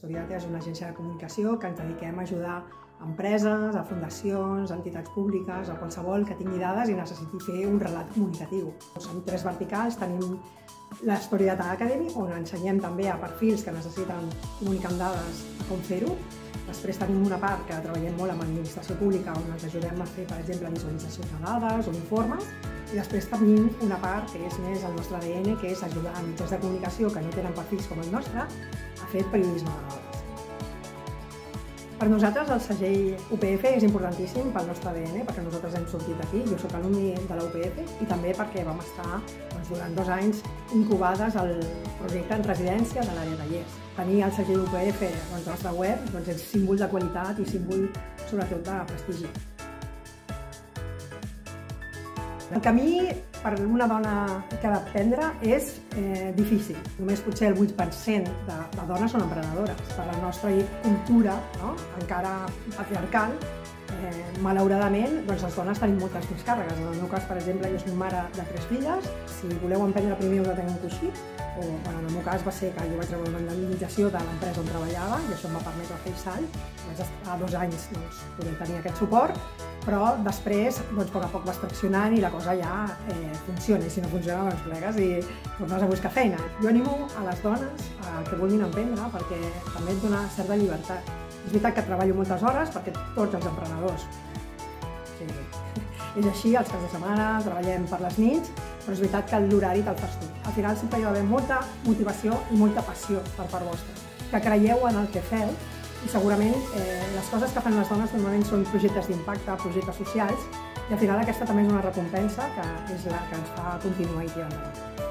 Historiata és una agència de comunicació que ens dediquem a ajudar empreses, a fundacions, a entitats públiques, a qualsevol que tingui dades i necessiti fer un relat comunicatiu. En tres verticals tenim l'Historiata Academy, on ensenyem també a perfils que necessiten comunicar amb dades com fer-ho. Després tenim una part que treballem molt amb administració pública, on ens ajudem a fer, per exemple, visualització de dades o informes. I després tenim una part que és més el nostre ADN, que és ajudar a mitjans de comunicació que no tenen perfils com el nostre a fer periodisme de dades. Per nosaltres el segell UPF és importantíssim pel nostre ADN, perquè nosaltres hem sortit aquí, jo sóc alumni de la UPF, i també perquè vam estar doncs, durant dos anys incubades al projecte en residència de l'àrea de Lles. Tenir el segell UPF doncs, a la nostra web doncs, és símbol de qualitat i símbol sobretot de prestigi. El camí per una dona que ha d'aprendre és eh, difícil. Només potser el 8% de, de dones són emprenedores. Per la nostra cultura, no? encara patriarcal, eh, malauradament, doncs les dones tenim moltes més càrregues. En el meu cas, per exemple, jo soc mare de tres filles. Si voleu emprendre primer heu de tenir un coixí, o bueno, en el meu cas va ser que jo vaig rebre una indemnització de l'empresa on treballava i això em va permetre fer el salt. Vaig estar dos anys doncs, poder tenir aquest suport però després, doncs, a poc a poc vas traccionant i la cosa ja eh, funciona, i si no funciona, doncs plegues i tornes a buscar feina. Jo animo a les dones a que vulguin emprendre perquè també et dona certa llibertat. És veritat que treballo moltes hores perquè tots els emprenedors sí, és així, els caps de setmana, treballem per les nits, però és veritat que l'horari te'l fas tu. Al final sempre hi ha d'haver molta motivació i molta passió per part vostra, que creieu en el que feu i segurament eh, les coses que fan les dones normalment són projectes d'impacte, projectes socials, i al final aquesta també és una recompensa que és la que ens fa continuar i tirar endavant.